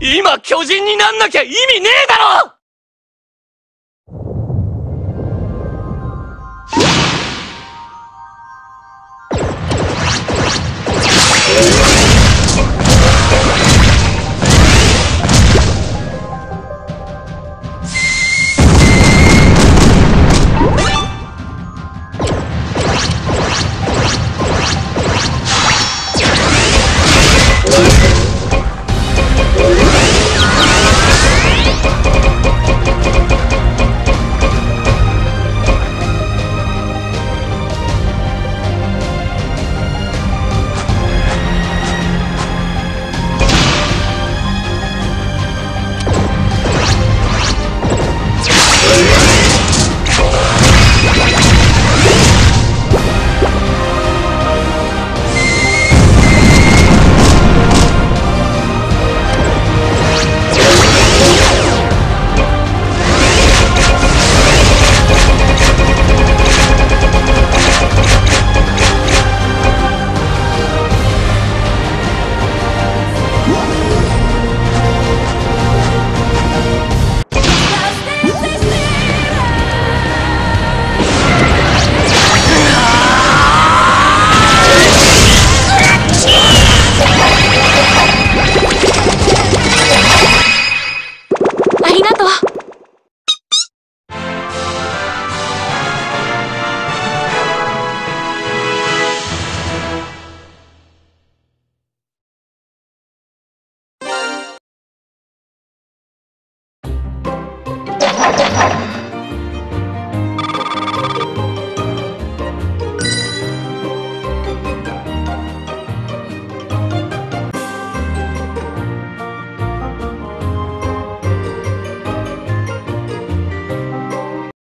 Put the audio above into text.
今巨人になんなきゃ意味ねえだろ！